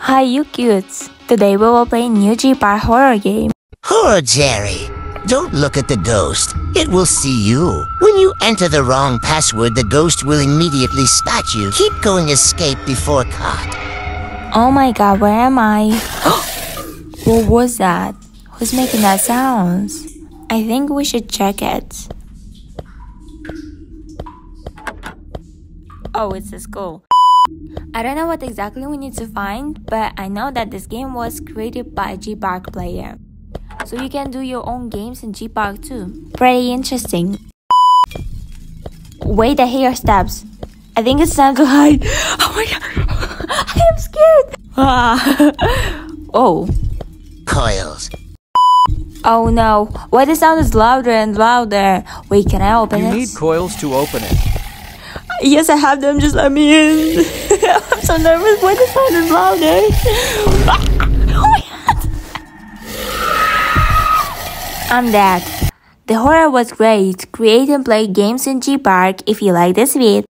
Hi, you cutes. Today we will play new GPark horror game. Horror Jerry. Don't look at the ghost. It will see you. When you enter the wrong password, the ghost will immediately spot you. Keep going escape before caught. Oh my god, where am I? what was that? Who's making that sounds? I think we should check it. Oh, it's a school. I don't know what exactly we need to find, but I know that this game was created by GPark player. So you can do your own games in GPark too. Pretty interesting. Wait, I hear steps. I think it's time to hide. Oh my god, I am scared. Ah. oh. Coils. Oh no, why the sound is louder and louder? Wait, can I open you it? You need coils to open it. Yes, I have them, just let me in. I'm so nervous, why the sound is louder? Eh? oh my god! I'm dead. The horror was great. Create and play games in G Park If you like this video,